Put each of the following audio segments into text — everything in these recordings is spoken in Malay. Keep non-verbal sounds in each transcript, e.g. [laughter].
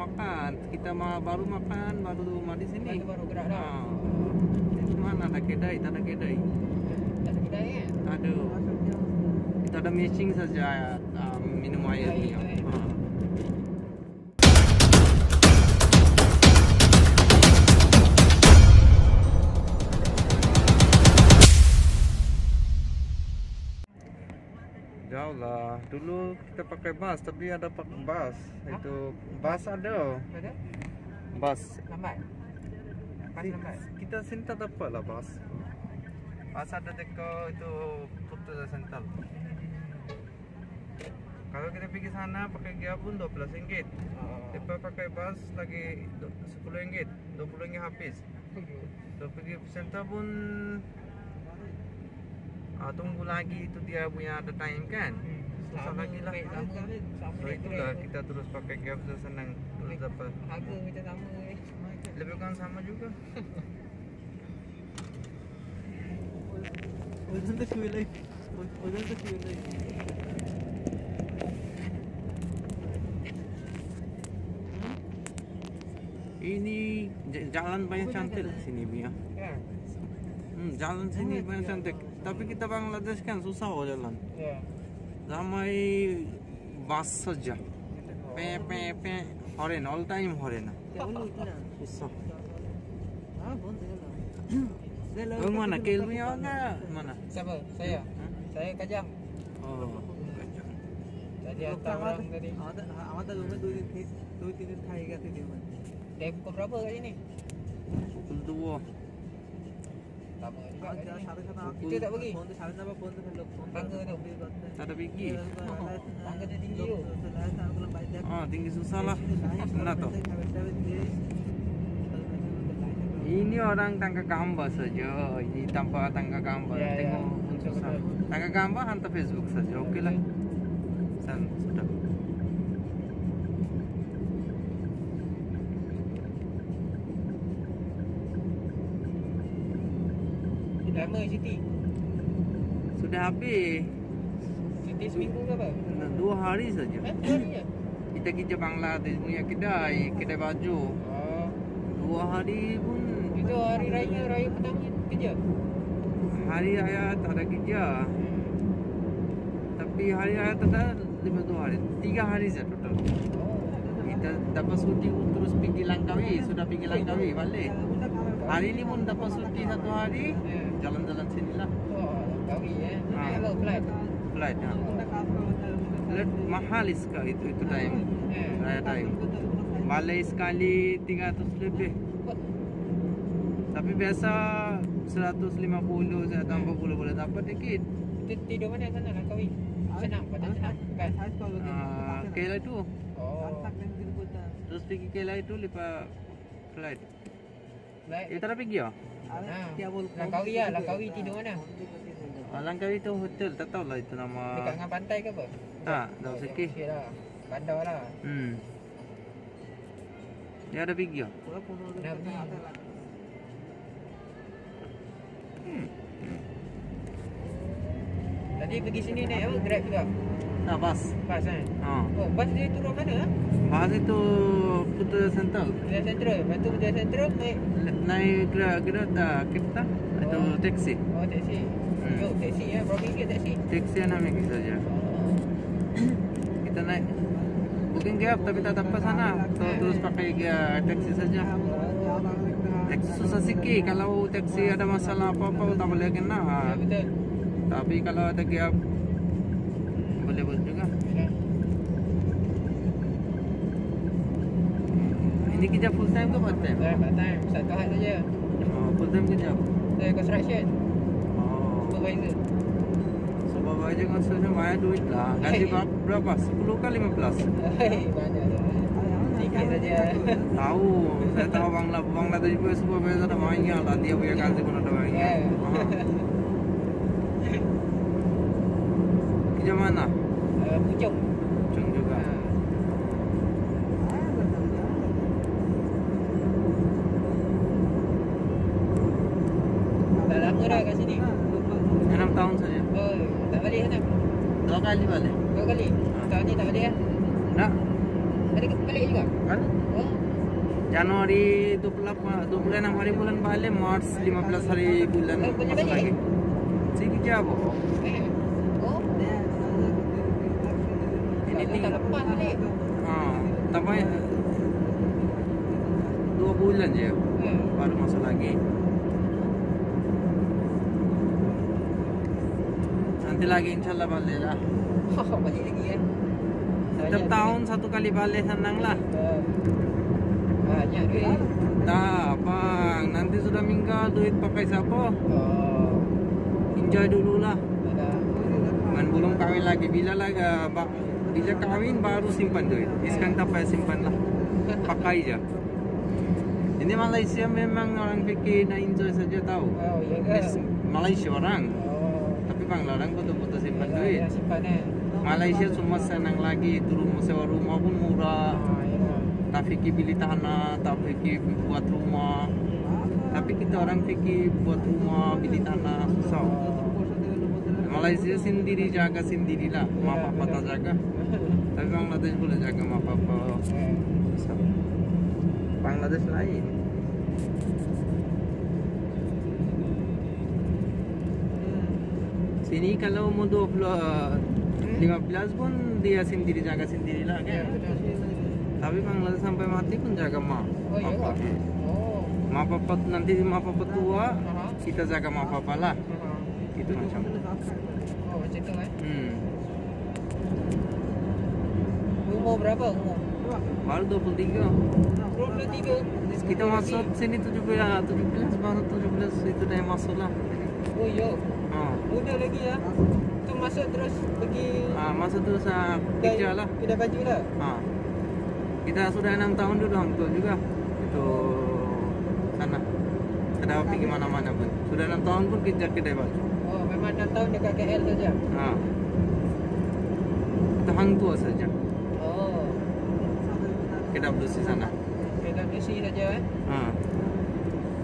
makan. Kita mah baru makan, baru rumah di sini. Baru baru gerak dah. Ah. Itu mana ada kedai, tak ada kedai. Tak ada kedai kan? Tak ada. Kita ada matching saja ah, minum air ni. Air, air. Ah. Lah. Dulu kita pakai bas, tapi ada pakai bas. Itu bas ada. Betul? Bas. Lambat. Ni- lambat. Kita sini tak dapat lah bas. Bas ada dekat itu putus sental. Kalau kita pergi sana pakai gia pun 12 ringgit. Oh. Lepas pakai bas lagi du- 10 ringgit. 20 ringgit habis. So pergi sental pun uh, tunggu lagi itu dia punya ada time kan? Susah lagi lah. So itulah kita terus pakai cap tu senang terus dapat. harga macam sama eh. Lebih kurang sama juga. Wasn't tak feel lagi Wasn't tak feel lagi Ini jalan banyak cantik sini punya. Hmm, jalan sini banyak cantik. tapi kita Bangladesh kan susah oh jalan yeah. ramai bus saja pe pe pe হরেন all time হরে না susah ah boleh lah Bang mana Kelmi mana? Mana? Siapa? Saya. Hmm? Saya Kajang. Oh, আমাদের রুমে দুই দিন দুই তিন দিন থাকি গেছে দিন। Tempo berapa kat sini? Pukul kita tak pergi. Tak ada pergi tinggi [laughs] ah tinggi susah lah. mana tu ini orang tangga gambar saja. Ini tanpa tangga gambar. Tengok tangga gambar hantar facebook saja. Okeylah. Sen sudah. Lama cuti. Sudah habis. Cuti seminggu ke apa? Dua hari saja. Eh, dua hari je. Kita kerja Bangladesh punya kedai, kedai baju. Oh. Dua hari pun Itu hari raya, raya pertama kerja. hari raya tak ada kerja. Tapi hari raya tak ada lima dua hari. Tiga hari saja total. Oh. Kita dapat cuti terus pergi Langkawi, sudah pergi Langkawi balik. Hari ini pun dapat cuti satu hari, Ya. Jalan-jalan sini lah. Oh, kawi eh. Ah. Naik apa flight? Flight ya. Flight mahal sekali itu itu time. Ya. Raya time. Balik sekali 300 lebih. Tapi biasa 150 saya tambah boleh boleh dapat dikit. ti- Tidur mana sana lah kawi? Senang, patut senang. Bukan? Ah, Kela itu. Oh. Terus pergi Kela itu lepas flight. Flight. Kita dah pergi ya? Langkawi lah, Langkawi tidur mana? Ah, Langkawi itu hotel, tak tahu lah itu nama. Dekat dengan pantai ke apa? Tak, dah sikit. Okey lah. Bandar lah. Hmm. Dia ada pergi ya? Nabi. Tadi pergi sini naik apa? Grab juga? Tak, bas. Bas kan? Ah. Oh, bas dia turun mana? ah? Bas itu putus central. Putera Central. Lepas tu Putera Central naik Naik kereta, kereta, kereta. Itu Oh. taksi. Oh, taksi. Hmm. Yo, taksi ya. Berapa ringgit taksi? Taksi yang naik saja. [coughs] Kita naik booking Grab tapi tak dapat sana. So, terus pakai Grab taksi saja. Taksi susah sikit kalau taksi ada masalah apa-apa tak boleh kena. Ya, betul. Tapi kalau ada Grab buat juga. Ya. Ini kerja full time ke part time? Dah, part time. Satu hal saja. Oh, full time kerja. Saya construction. Oh. Supervisor. Sebab aja kan saya bayar duit lah. Gaji [laughs] berapa? berapa? 10 ke 15? Hei, banyak tu. Sikit saja. Tahu, saya tahu Bangla Bangladesh punya supervisor ada banyak lah. Dia punya gaji pun ada banyak. Ya. Ah. Kerja mana? Uh, Pucung. Cung juga. Ha. Dah lama dah kat sini. 6 tahun saja. Oh, tak balik sana. Dua kali balik. Dua kali. Tahun ni tak balik lah. Tak. Ada balik juga? Kan? Oh. Januari 28, 26 hari bulan balik, Maret 15 hari bulan Eh, punya balik? lagi. Sige jabo. Eh. Tak lepas balik. Ah, tapi dua bulan je Hmm. baru masuk lagi. Nanti lagi insyaAllah balik lah. [laughs] balik lagi kan? Setiap tahun satu kali balik senang lah. Banyak duit. Tak, bang. Nanti sudah minggu duit pakai siapa? Oh. Enjoy dulu lah. Belum kahwin lagi. Bila lagi, ba, bila kahwin baru simpan duit. Sekarang tak payah simpan lah. Pakai je. Ini Malaysia memang orang fikir nak enjoy saja tahu. Oh, iya ke? Malaysia orang. Oh. Tapi bang orang betul-betul simpan Yalah, duit. yalah, Simpan eh. Malaysia cuma senang lagi. Itu rumah sewa rumah pun murah. Ah, yalah. Tak fikir beli tanah, tak fikir buat rumah. Tapi kita orang fikir buat rumah, beli tanah, susah. Malaysia sendiri jaga sendirilah. Mak papa tak jaga. Tapi Bangladesh boleh jaga mak papa. Bangladesh lain. Sini kalau mau 20 15 pun dia sendiri jaga sendirilah Ya, kan. betul. Tapi Bangladesh sampai mati pun jaga mak. Oh, papa. ke? Oh. Mak papa nanti mak papa tua, kita jaga mak papa lah. Gitu macam. Oh, macam tu eh. Hmm. Umur berapa umur? Baru 23. 23. Kita masuk sini 17, 17 baru 17 itu dah masuk lah. Oh, yo. Ha. Muda lagi ya. Tu masuk terus pergi Ha, masuk tu sa kerja lah. Kedai baju lah. Ha. Kita sudah enam tahun dulu Hang Tuah juga. Itu sana. Tidak pergi mana-mana pun. Sudah enam tahun pun kerja kedai baju. 6 tahun dekat KL saja. Ha. Itu Hang Tuah saja. Oh. Kedai bersih sana. Kedai besi saja eh. Ha.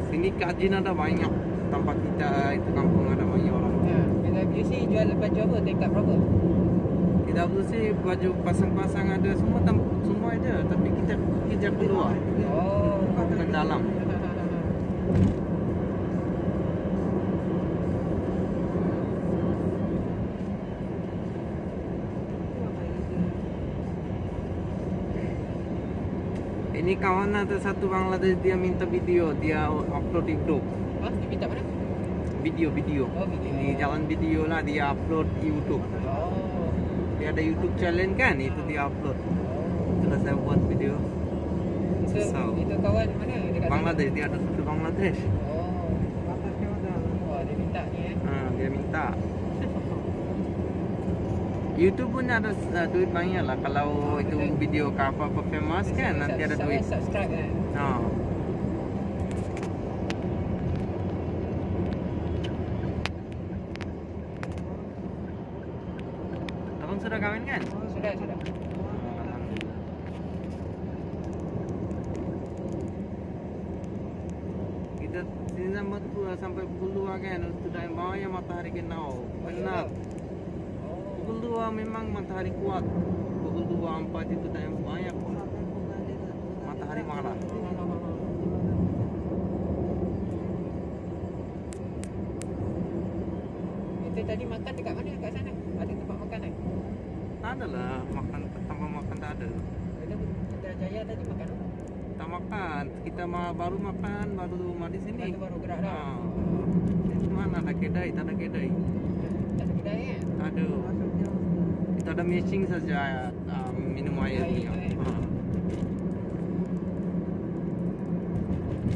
Sini kajin ada banyak. Tempat kita itu kampung ada banyak orang. Ya, besi jual baju apa? Tingkat berapa? Tidak bersih baju pasang-pasang ada semua semua ada. Tapi kita kerja keluar. Oh. Bukan dalam. Ini kawan ada satu Bangladesh dia minta video, dia upload YouTube. Hah, dia minta mana? Video video. Oh, video. Ini jalan video lah dia upload YouTube. Oh. Dia ada YouTube challenge kan, itu dia upload. Itulah saya buat video. Itu, Susah. itu kawan mana? Dekat Bangladesh dia ada satu Bangladesh. Oh. Wah, dia minta ni eh. Ha, dia minta. YouTube pun ada uh, duit banyak lah kalau itu video ke apa-apa famous kan nanti ada duit. Subscribe kan? Ha. Abang sudah kahwin kan? Sudah, sudah. Kita sini sampai pukul sampai pukul 2 kan sudah yang bawah yang matahari kenau. Benar. Oh. Pukul 2 memang matahari kuat. Pukul 2 4 itu dah yang banyak pun. Matahari marah. Itu tadi makan dekat mana? Dekat sana? Ada tempat makan kan? Tak ada lah makan tanpa makan tak ada. Kita Jaya tadi makan apa? Tak makan. Kita ma baru makan baru mandi sini. Baru baru gerak dah. Ha. Itu mana ada kedai? Tak ada kedai. Tak ada kedai kan? Tak ada. Kita ada matching saja uh, minum air Air, ni. air. Ha.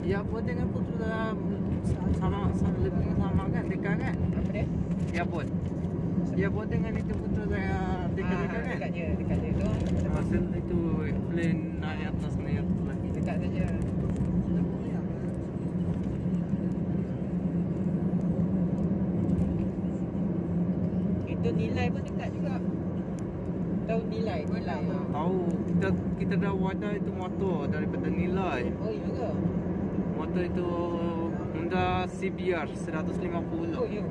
Ya buat dengan putu dah sama, sama lebih sama kan dekat kan? Apa dia? Ya buat. Ya buat dengan itu putu saya dekat-dekat Ah, kan? Dekat je, dekat je. Tu Hasil itu plane naik atas naik atas lagi. dekat saja. Itu nilai pun dekat juga. Tahu nilai, nilai. ah. Tahu kita kita dah wadah itu motor daripada nilai. Oh, iya ke? Motor itu Honda CBR 150. Oh, iya.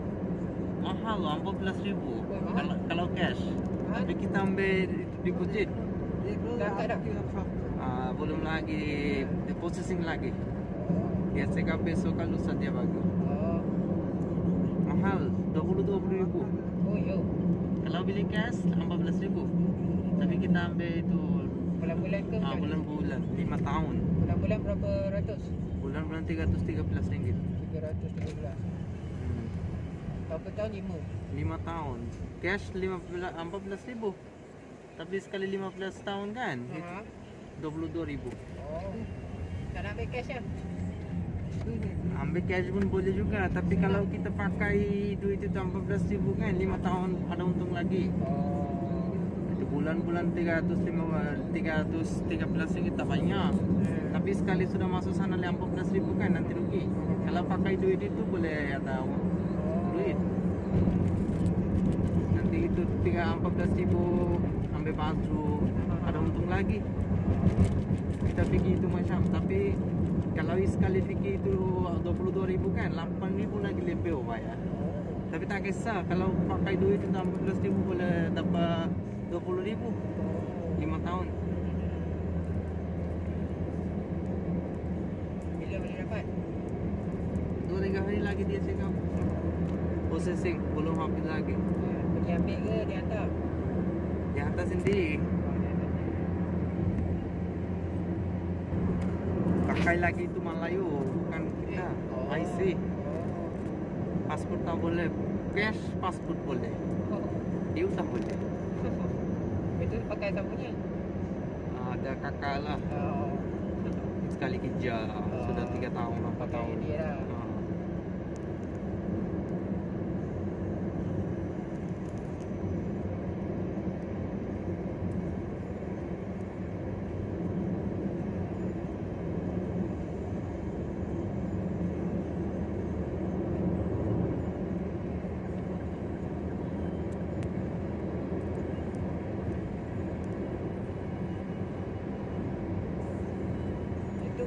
Mahal loh, 14 ribu Oh, mahal. kalau, kalau cash. Mahal. Tapi kita ambil deposit. Dah angkat dah. Ah, belum lagi di processing lagi. Dia cakap besok kan lusa dia bagi. Oh. Mahal 20 20 ribu. Oh, yo. Kalau beli cash 14 ribu. Tapi kita ambil itu Bulan-bulan ke? ah, mana? bulan-bulan 5 tahun. Bulan-bulan berapa ratus? Bulan-bulan 313 ringgit. 313. Hmm. Berapa tahun? 5. 5 tahun. Cash 15 14 ribu. Tapi sekali 15 tahun kan? Ha. 22 ribu. Oh. Tak nak ambil cash ya? Ambil cash pun boleh juga Tapi kalau kita pakai duit itu 14 ribu kan 5 tahun ada untung lagi Oh. Bulan-bulan 305 313 ringgit tak banyak. Tapi sekali sudah masuk sana 15 ribu kan nanti rugi. Kalau pakai duit itu boleh ada duit. Nanti itu 3 14 ribu ambil baju. Ada untung lagi. Kita fikir itu macam Tapi kalau sekali fikir itu 22 ribu kan 8 ribu lagi lebih bayar. Tapi tak kisah kalau pakai duit itu 14 ribu boleh dapat 20 ribu. 5 tahun. Bila boleh dapat? Dua tiga hari lagi dia cakap. Processing belum habis lagi. Pergi ambil ke dia hantar? Dia hantar sendiri. Pakai lagi itu Melayu Bukan kita. IC Paspor tak boleh. Cash paspor boleh. Oh. Dia tak boleh Itu pakai siapa punya? Ah, Ada kakak lah Oh. Sekali kerja Sudah 3 tahun 4 Pakai tahun dia lah.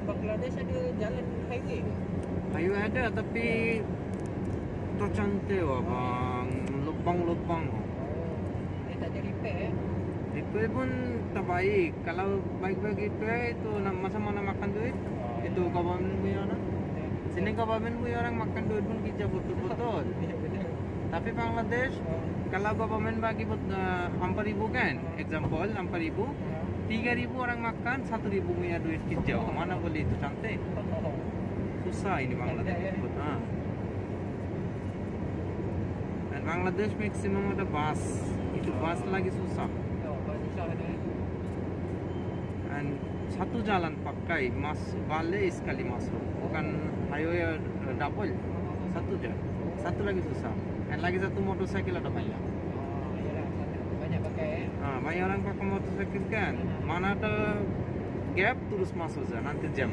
Bangladesh ada jalan highway Highway ada tapi yeah. Tak cantik lah bang Lubang-lubang oh. Dia tak ada repair eh Repair pun tak baik Kalau baik-baik repair itu masa mana makan duit oh. Itu kawan punya orang Sini kawan punya orang makan duit pun kita betul-betul [laughs] Tapi Bangladesh oh. Kalau kawan bagi eh, uh, 4000 kan oh. Example 4000 hmm. 3000 orang makan 1000 punya duit kerja. Oh. mana boleh itu? Cantik. Susah ini Bangladesh. Ha. dan Bangladesh maksimum ada bas itu bas lagi susah. Dan satu jalan pakai mas balai sekali masuk. Bukan highway eh, double. Satu jalan satu lagi susah. Dan lagi satu motorcycle ada banyak banyak orang pakai motorcycle kan? Mana ada gap terus masuk je nanti jam.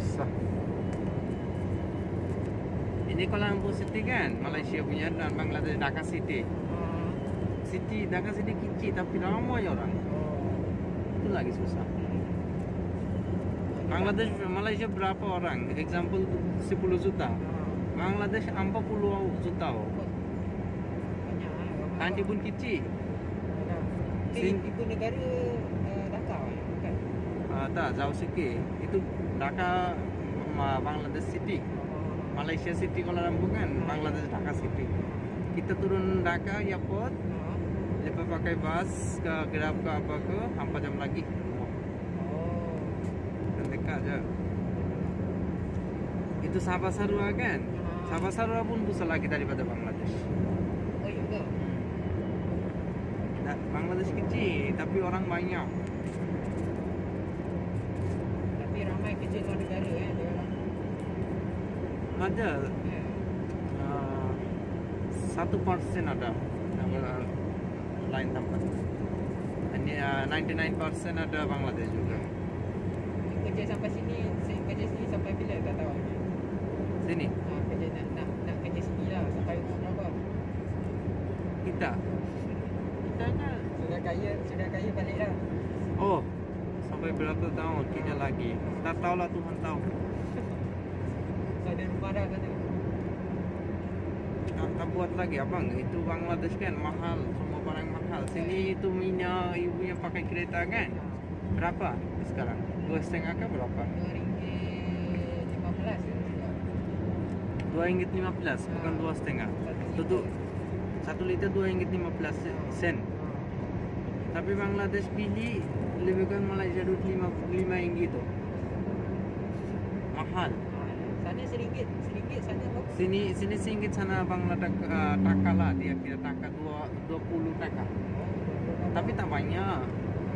Susah. Ini Kuala Lumpur City kan? Malaysia punya dan Bangladesh Dhaka City. Oh. City Dhaka City kecil tapi ramai orang. Oh. itu lagi susah. Bangladesh Malaysia berapa orang? Example 10 juta. Bangladesh 40 juta ah. Kanti pun kecil Banyak. Sing- ibu negara uh, Dhaka? Bukan? uh, tak jauh sikit itu Dhaka Ma- Bangladesh City Malaysia City Kuala Lumpur kan Bangladesh Dhaka City kita turun Dhaka airport Oh. lepas pakai bus ke Grab ke apa ke 4 jam lagi Oh. dan dekat je itu Sabah Sarua kan Sabah Sarua pun besar lagi daripada Bangladesh Oh, iya ke? Nah, Bangladesh kecil tapi orang banyak Tapi ramai kerja luar negara eh. Dia orang. ada Eh. uh, satu persen ada lain tempat ini uh, 99% ada Bangladesh juga Kerja sampai sini, kerja sini sampai bila tak tahu. sini Ha, kerja nak, nak, nak kerja sini lah sampai umur berapa? kita Sudah kaya, kaya balik lah. oh sampai berapa tahun kita lagi tak tahu lah Tuhan tahu So, ada rumah dah kata. nak tak buat lagi abang itu Bangladesh kan mahal semua barang mahal. Sini itu minyak ibu yang pakai kereta kan? Berapa sekarang? Dua setengah ke berapa? Dua ringgit lima belas ke? Dua ringgit lima belas, bukan dua setengah. Tutup satu liter dua ringgit lima belas sen. Tapi Bangladesh pilih lebih kurang Malaysia duit lima lima ringgit tu. Mahal. Sana seringgit, seringgit sana? Sini sini singgit sana Bangladesh uh, taka lah dia kira taka dua dua puluh taka. Tapi tak banyak.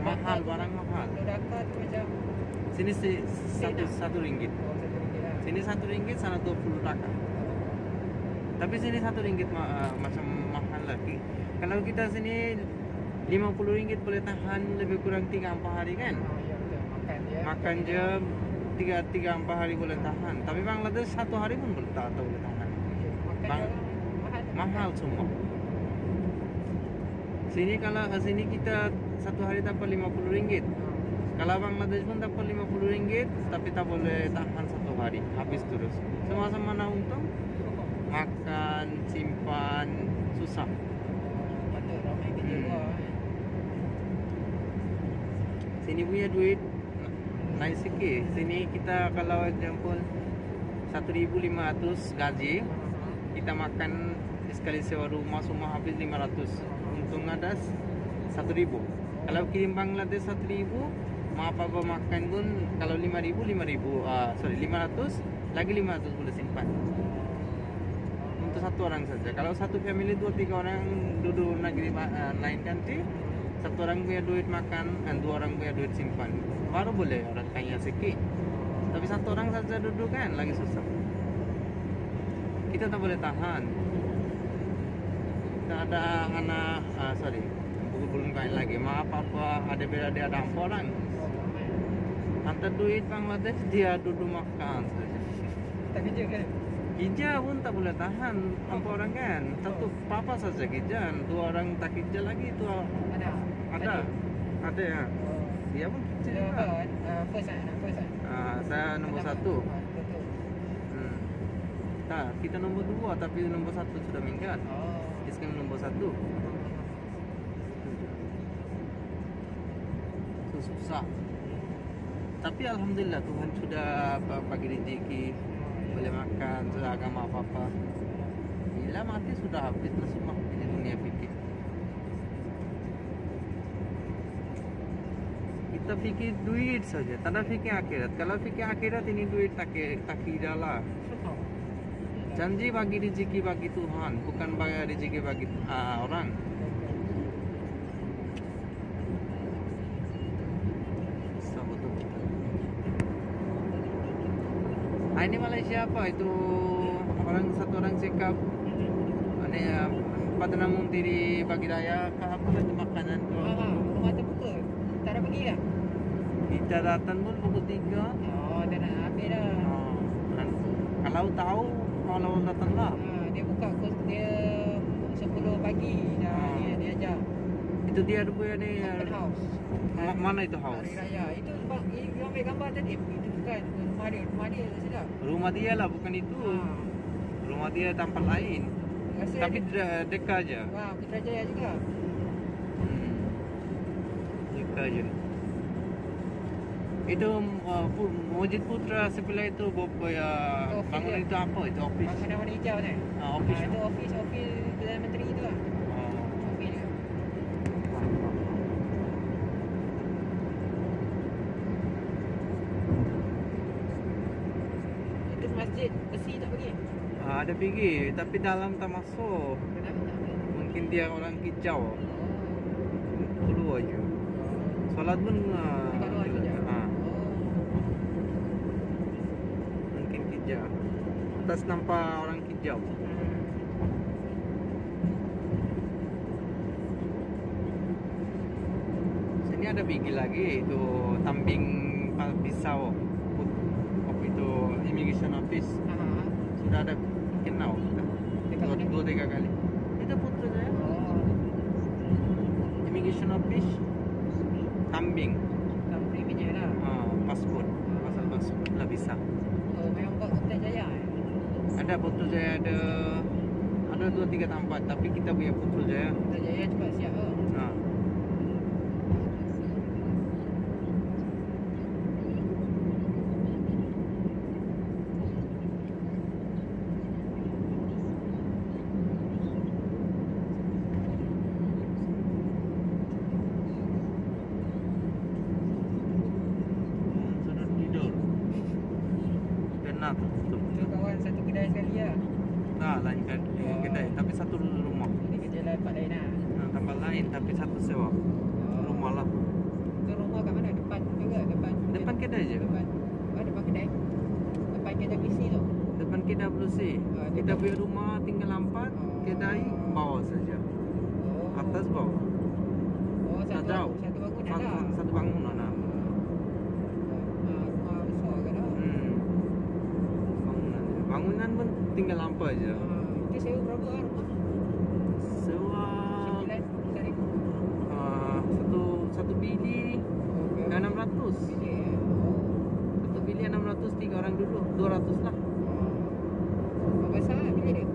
Mahal barang mahal. Kalau Dhaka tu macam Sini si, satu ah? satu ringgit. oh, satu ringgit lah. Sini satu ringgit, sana dua puluh taka. Tapi sini satu ringgit ma uh, macam mahal lagi. Kalau kita sini lima puluh ringgit boleh tahan lebih kurang tiga empat hari kan? Oh, ya betul. Makan. Makan je tiga empat hari boleh tahan. Tapi Bangladesh satu hari pun boleh tak tahu boleh tahan. Makan Bang- mahal. Mahal semua. Sini kalau sini kita satu hari dapat lima puluh ringgit. Kalau Bangladesh pun dapat lima puluh ringgit, tapi tak boleh tahan satu hari, habis terus. Sama-sama nak untung, makan, simpan, susah. Patut ramai kerja Hmm. Sini punya duit naik sikit. Sini kita kalau example 1500 gaji, kita makan sekali sewa rumah semua habis 500. Untung ada 1000. Kalau kirim Bangladesh 1000, mau apa-apa makan pun kalau 5000 5000 ah sorry 500 lagi 500 boleh simpan. Untuk satu orang saja. Kalau satu family dua tiga orang duduk negeri ah, lain nanti satu orang punya duit makan dan dua orang punya duit simpan. Baru boleh orang kaya sikit. Tapi satu orang saja duduk kan lagi susah. Kita tak boleh tahan. Kita ada anak, ah, sorry, belum belum kain lagi. Maaf apa ada beda dia ada orang. Hantar duit Bangladesh dia duduk makan saja. Tak kerja kan? Kerja pun tak boleh tahan empat orang kan. Satu papa saja kerja, dua orang tak kerja lagi itu Ada? Ada. Ada ya. Oh. Dia pun kerja Dia apa? Uh, first kan? Anak first kan? Ah, saya nombor Anak- satu. Ah, betul. Hmm. Tak, kita nombor dua tapi nombor satu sudah meninggal. Oh. Dia sekarang nombor satu. Itu susah. Tapi alhamdulillah Tuhan sudah bagi rezeki boleh makan sudah agama apa apa. Bila mati sudah habis lah semua ini dunia fikir. Fikir duit saja, tak ada fikir akhirat. Kalau fikir akhirat ini duit tak kira, tak kira lah. Janji bagi rezeki bagi Tuhan, bukan bagi rezeki bagi ah, orang. Ah, ini Malaysia apa itu orang satu orang cakap ini uh, Perdana Menteri bagi raya apa itu makanan tu. Kita datang pun pukul 3. Oh, dah nak habis dah. Ah, dan kalau tahu kalau datanglah. Ah, dia buka kos dia 10 pagi dah Ah. dia, dia ajar. Itu dia ada punya ni. Open house. Ma- mana itu house? Hari raya. Itu bang, you ambil gambar tadi. Itu bukan rumah dia. Rumah dia sedap. Rumah dia lah bukan itu. Ah. Rumah dia tempat lain. Rasa Tapi dia, de- dekat aja. Wah, Putrajaya juga. Hmm. Dekat aja. Itu uh, Masjid Putra sebelah itu Bobo ya bangunan itu apa itu office. Bangunan warna hijau ni. Ah, office. Ah, itu office office Perdana Menteri itu lah. Oh. Office dia. Itu masjid besi tak pergi. Ah, ada pergi tapi dalam tak masuk. Kenapa tak pergi? Mungkin dia orang kicau. Oh. Keluar je. Solat pun uh, Atas nampak orang. Hmm. Sini ada pergi lagi itu Tambing Pisau. Itu immigration office. Ah. Sudah ada kenal. Dekat Dua, dua tiga kali. Itu putra saya. Oh. Immigration office. Tambing. Ada Putrajaya ada ada dua tiga tempat tapi kita punya Putrajaya. Putrajaya cepat siap oh. Ha. bilik. Betul bilik 600 tiga orang duduk 200 lah. Hmm. Berapa besar lah bilik dia?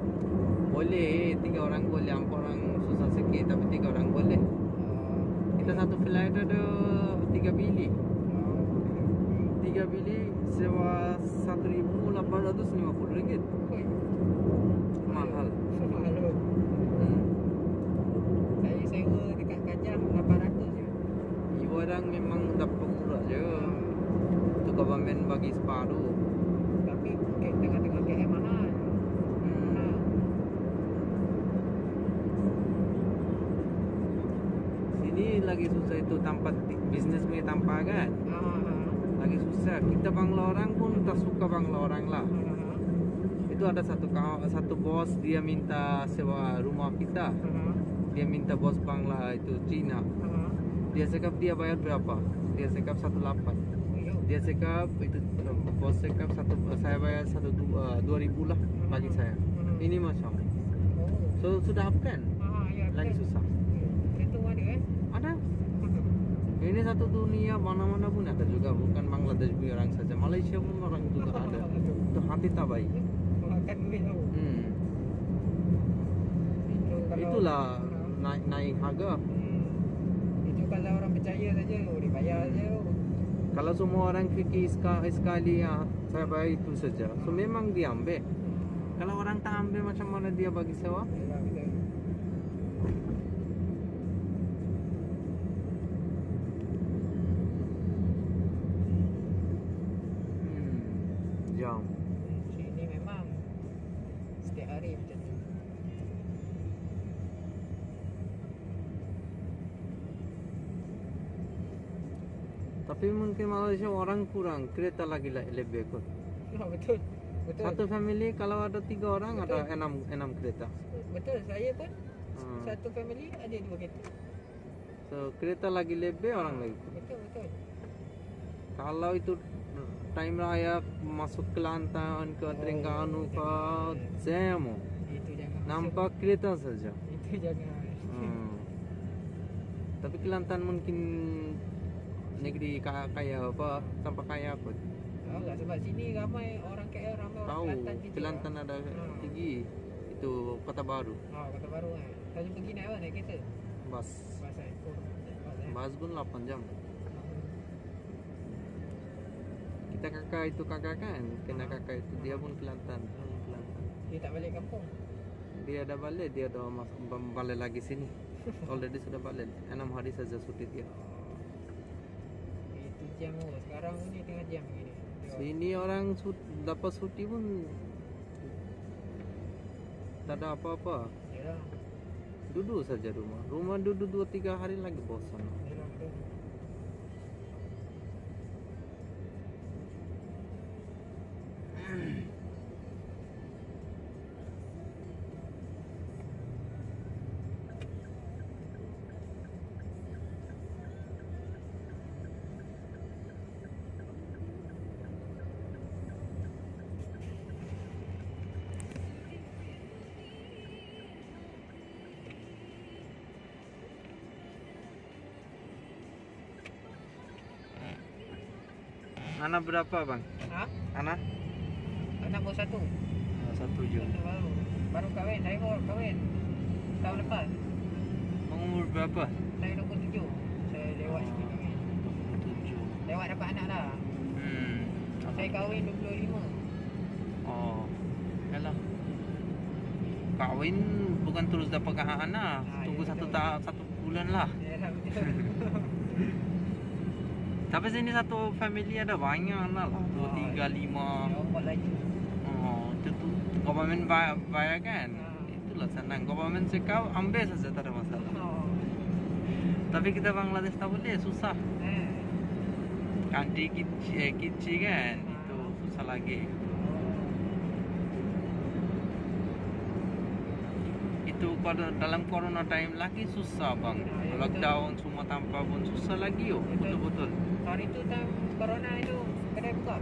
Boleh tiga orang boleh empat orang susah sikit tapi tiga orang boleh. Hmm. Kita satu flight ada tiga bilik. Hmm. Tiga bilik sewa 1850 ringgit. Lagi susah itu tempat bisnes punya tanpa kan. Ah, ah, Lagi susah. Kita bangla orang pun tak suka bangla orang lah. ah, ah, Itu ada satu satu bos dia minta sewa rumah kita. ah, Dia minta bos bangla itu Cina. ah. Dia cakap dia bayar berapa? Dia cakap 18. Yo. Dia cakap itu uh, bos cakap satu saya bayar satu dua, dua ribu lah bagi saya. Ini macam. Oh. So sudah apa kan? Ah, ya, Lagi susah. Itu ada eh. Ada. Ini satu dunia mana-mana pun ada juga bukan Bangladesh punya orang saja. Malaysia pun orang juga ada. Itu hati tak baik. Makan duit tau. Hmm. Itu kalau Itulah Ah. naik naik harga. Hmm. Itu kalau orang percaya saja, oh, dibayar saja. oh. Kalau semua orang fikir sekali, sekali ya, saya bayar itu saja. So memang dia ambil. Kalau orang tak ambil macam mana dia bagi sewa? Yalah, mungkin Malaysia orang kurang, kereta lagi le- lebih kot. Oh, betul. Betul. Satu family kalau ada tiga orang ada Betul. enam enam kereta. Betul. Saya pun Hmm. satu family ada dua kereta. So kereta lagi lebih orang lagi. Betul, betul. Kalau itu time raya masuk Kelantan ke Terengganu ke Zemo, Itu jangan. nampak kereta saja. Itu jangan. Hmm. Tapi Kelantan mungkin negeri kaya, apa tanpa kaya apa? Tahu tak sebab sini ramai orang KL ramai orang tahu. Kelantan kerja. Kelantan ada Hmm. tinggi. Itu kota baru. Oh, kota baru kan. Kalau pergi naik apa? Naik kereta? bas. Bas eh. Oh, bas eh. bas pun 8 jam. Kita kakak itu kakak kan? Kena kakak itu. Dia pun Kelantan. Orang Kelantan. Dia tak balik kampung. dia ada balik dia masuk balik lagi sini. [laughs] Already sudah balik. Enam hari saja cuti dia. Itu jam oh. Sekarang ni tengah jam. Tengok. sini orang sut- dapat cuti pun tak ada apa-apa Yalah. Duduk saja rumah. Rumah duduk dua tiga hari lagi bosan. Anak berapa bang? Ha? Anak? Anak baru satu. Oh, satu je. Satu baru. Baru kahwin. Saya baru kahwin. Tahun lepas. Bang umur berapa? Saya 27. Saya lewat sikit kahwin. Tujuh. Lewat dapat anak lah. Hmm. Saya kahwin 25. Oh. Yalah. Kawin bukan terus dapat anak. Ah, Tunggu ya, satu tahun satu bulan lah. Yalah betul. [laughs] Tapi sini satu family ada banyak anak lah. Dua, tiga, lima. Oh, itu tu government bayar, bayar kan? Ah. Itulah senang. Government cakap ambil saja tak ada masalah. Oh. Tapi kita Bangladesh tak boleh, susah. Eh. Country kecil, eh, kecil kan? Itu susah lagi. Itu kalau dalam corona time lagi susah bang. Ya, Lockdown semua tanpa pun susah lagi yo. Betul-betul. Hari tu time corona itu kedai buka.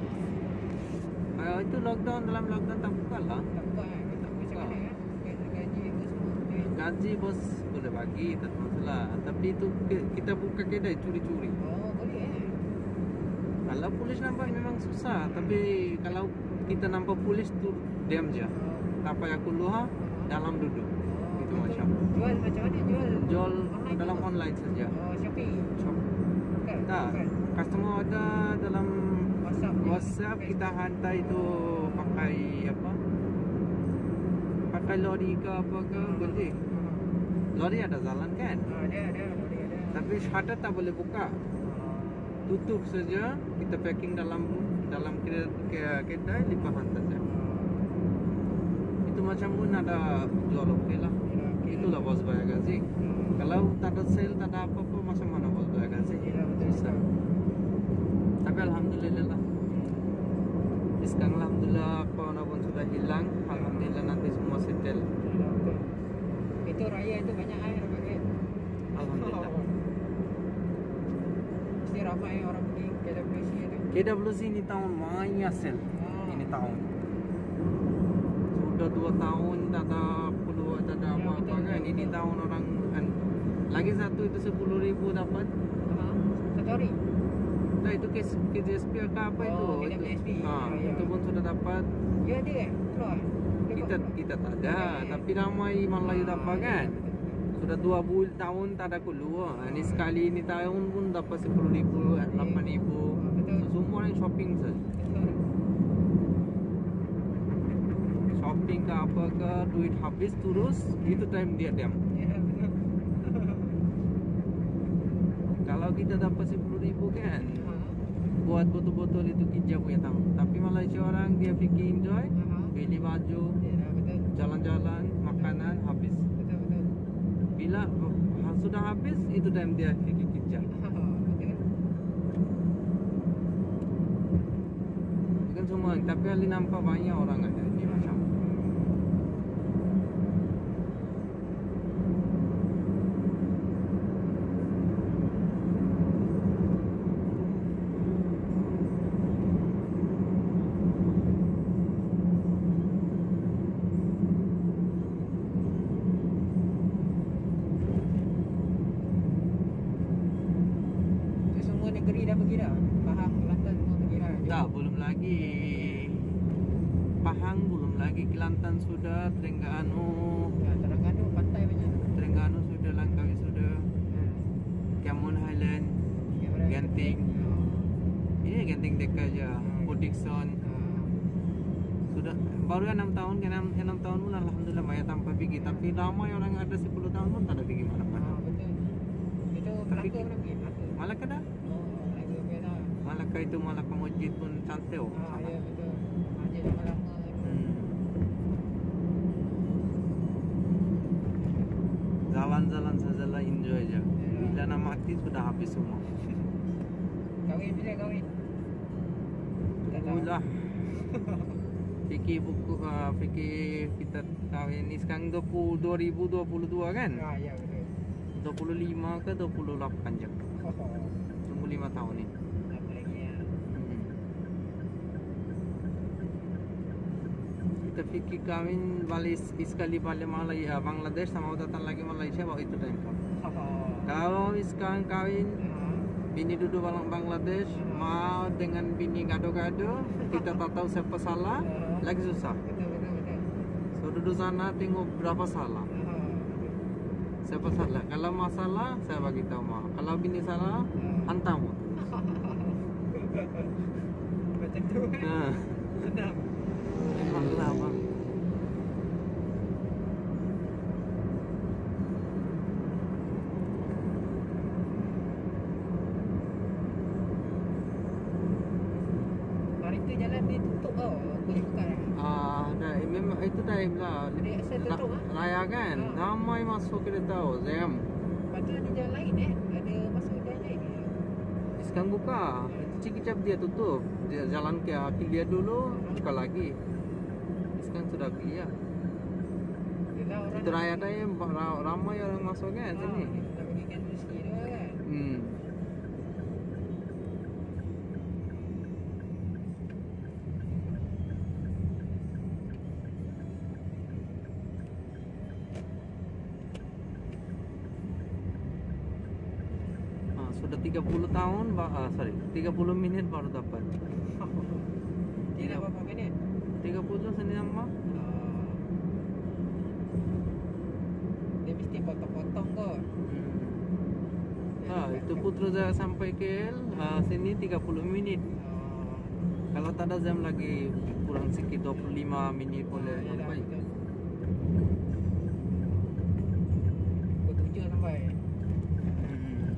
Uh, itu lockdown dalam lockdown tak buka lah. Tak buka kan? Tak buka macam mana? Gaji gaji itu semua. Eh. Gaji bos boleh bagi tak masalah. Tapi itu kita buka kedai curi-curi. Oh, boleh eh. Kalau polis nampak memang susah. Tapi kalau kita nampak polis tu diam je. Oh. Tak payah keluar, dalam duduk. Itu macam. Jual macam mana jual? Jual Online dalam ke? online saja. Oh, Shopee. Shop. Bukan. Tak. Bukan. Customer ada dalam WhatsApp. je. WhatsApp kita hantar itu pakai apa? Pakai lori ke apa ke boleh. Lori ada jalan kan? Ah, ada ada boleh ada. Tapi shutter tak boleh buka. Tutup saja, kita packing dalam dalam kedai ke- kedai limpahan saja. Itu macam pun ada jual okey lah. Itulah bos bayar gaji. Kalau tak ada sale, tak ada apa-apa, macam mana bos bayar gaji? Betul. Susah. Tapi Alhamdulillah lah. Sekarang Alhamdulillah corona pun sudah hilang. Alhamdulillah nanti semua settle. Betul. Itu raya itu banyak air duit. Alhamdulillah. [laughs] Mesti ramai orang pergi KWC itu. KWC ini tahun banyak sale. Ah. Ini tahun. Sudah dua tahun tak ada peluang, tak ada Ya, apa-apa betul, kan. Ini tahun orang kan. Lagi satu itu sepuluh ribu dapat. Ha. Satu hari. Nah itu kes KJSP ke apa itu? Oh, itu. KJSP. Ha, Ya, ya. itu pun sudah dapat. Ya ada eh? Keluar. Dia Kita kita tak ada, Ya, ya. tapi ramai Melayu dapat kan. Sudah dua bulan tahun tak ada keluar. Ini sekali ini tahun pun dapat sepuluh ribu, lapan ribu. Betul. So, semua orang shopping saja. Shopping ke apa ke, duit habis terus, itu time dia diam. [laughs] Kalau kita dapat sepuluh ribu kan, Ha. buat botol-botol itu kerja punya tahu. Tapi Malaysia orang dia fikir enjoy, Ha. beli baju, jalan-jalan, makanan habis. Betul betul. Bila ha- sudah habis, itu time dia fikir kerja. Bukan semua, tapi Ali nampak banyak orang ada di macam. Itu semua negeri dah pergi dah. Pahang, Kelantan semua pergi dah. Tak, belum lagi. Pahang belum lagi, Kelantan sudah, Terengganu, Ya, Terengganu pantai banyak. Terengganu sudah, Langkawi sudah, Ha. Cameron Highland, Ya, betul. Genting. Ya. Ini Genting dekat je, Port Dickson. Ha. Sudah baru 6 tahun kan 6, 6 tahun pun alhamdulillah banyak tanpa pergi tapi ramai orang ada 10 tahun pun tak ada pergi Ha, mana-mana. betul. Itu Tapi- Melaka mana pergi? Melaka. Malakka dah. Oh, Melaka. Malakka itu Malakka Masjid pun cantik oh. Ah, sana. ya betul. Masjid lama-lama. Hmm. Jalan-jalan sajalah enjoy je. Bila nak mati sudah habis semua. [laughs] Kahwin bila kahwin? Tunggulah. [laughs] Fikir buku uh, fikir kita kahwin ni sekarang 20, 2022 kan? Ah, ya betul. 25 ke 28 je. Oh, Tunggu 5 tahun ni. apa lagi ya? Hmm. Kita fikir kahwin balik sekali balik Malaysia, Bangladesh sama datang lagi Malaysia bawa itu time kau. Oh. Kalau sekarang kahwin bini duduk dalam Bangladesh mau dengan bini gado-gado kita tak tahu siapa salah lagi susah. Betul. So duduk sana tengok berapa salah. Ah, Siapa salah? Kalau masalah saya bagi tahu mak. Kalau bini salah hantar mu. [laughs] Macam tu kan? Ha. Senang. Memanglah bang. itu jalan dia tutup tau. Boleh buka lah. Ah, dah, eh, memang itu time lah. Dia asal tutup ah. Raya kan, Ah. ramai masuk kereta jam. Lepas tu ada jalan lain eh. Ada masuk jalan lain ke? Sekarang buka. Cikicap dia tutup. Dia jalan ke kaki dia dulu, buka lagi. Sekarang sudah. Yelah orang Itu raya time ra- ramai orang masuk kan Ah, sini. Nak bagikan rezeki dia kan. Hmm. Ah, sudah 30 tahun, ba- ah, sorry, 30 minit baru dapat. [laughs] Dia nak berapa minit? 30 sini sama? Ah. Dia mesti potong-potong kot. Ah, itu Putrajaya sampai KL, ah, sini 30 minit. Ah. Kalau tak ada jam lagi kurang sikit 25 minit boleh Ah, sampai. betul. Pukul tujuh sampai. Hmm.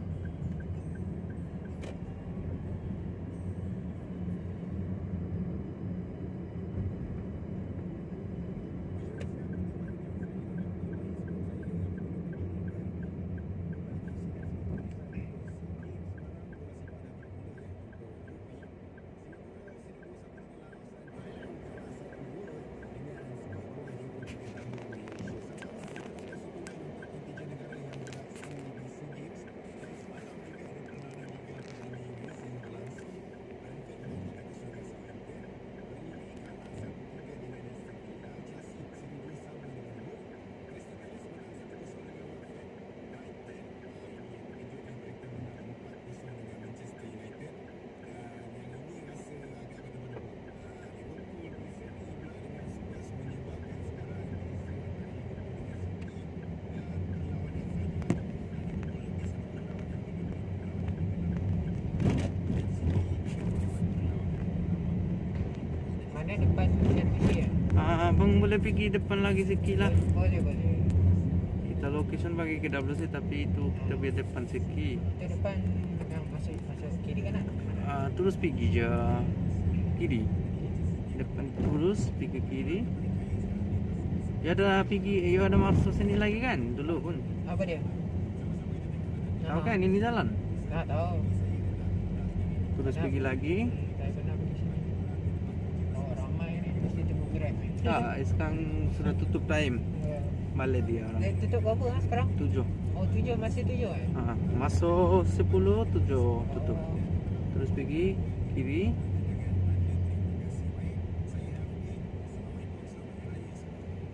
Mana depan NTC ya? Ah, abang boleh pergi depan lagi sikit lah. Boleh, boleh. Kita location bagi ke WC tapi itu kita biar depan sikit. Itu depan yang masuk masuk kiri kanan. Ah, terus pergi je kiri. Depan terus pergi kiri. Ya ada pergi, ya ada masuk sini lagi kan dulu pun. Apa dia? Tahu kan ini jalan. Tak tahu. Terus pergi lagi. Saya pernah pergi sini. Oh, ramai ni mesti tunggu Grab. Tak, sekarang sudah tutup time. Ya. Balik dia Eh, orang. tutup berapa ah sekarang? Tujuh. Oh, tujuh masih tujuh eh? Ah, masuk sepuluh tujuh tutup. Oh. Terus pergi kiri.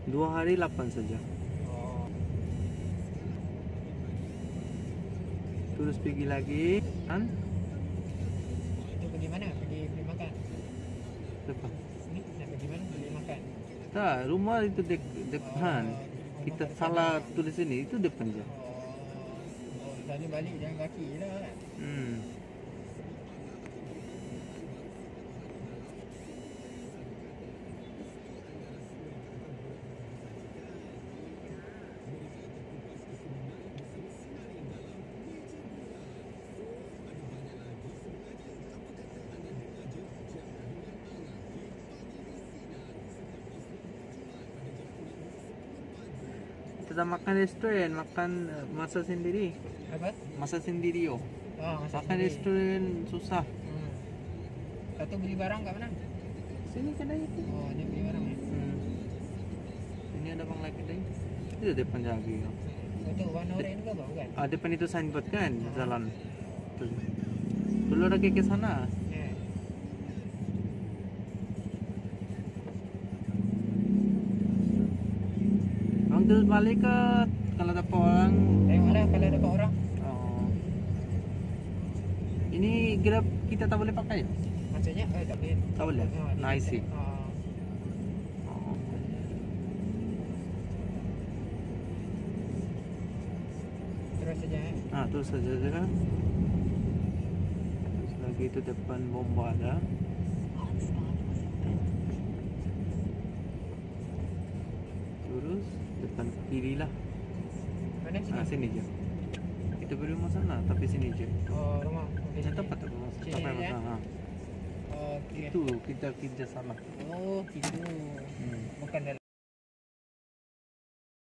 Dua hari lapan saja. Oh. Terus pergi lagi kan? Itu pergi mana? Pergi beli makan. Depan. Ni nak pergi mana? Beli makan. Tak, rumah itu dek, depan. Kita salah tulis ini itu depan je. Oh, tadi balik jalan kaki je lah. Hmm. Kita makan restoran, makan eh, masak sendiri. Apa? Masak sendiri oh. Ah, masak Makan sendiri. restoran susah. Hmm. Tu beli barang kat mana? Sini kedai itu. Oh, dia beli barang ni. Hmm. Ini ada bang lagi kedai. Itu depan lagi. oh. Itu warna oranye ke apa? Bukan? Ah, depan itu signboard kan jalan. Tu. Dulu lagi ke sana. Terus balik ke kalau dapat orang. Tengoklah kalau dapat orang. Oh. Ini grab kita tak boleh pakai. Maksudnya, eh tak boleh. Tak boleh. Ah, dia Nice. Oh. Terus saja eh. Ah, terus saja saja. Terus lagi itu depan bomba ada. Terus depan kiri lah. Mana sini? Ah, sini je. Kita beri rumah sana, tapi sini je. Oh, rumah. Sini. tempat tak rumah. Sini Tak payah eh? makan. Ha. Okey. Itu kita kerja sama. Oh, gitu. Hmm. Bukan dalam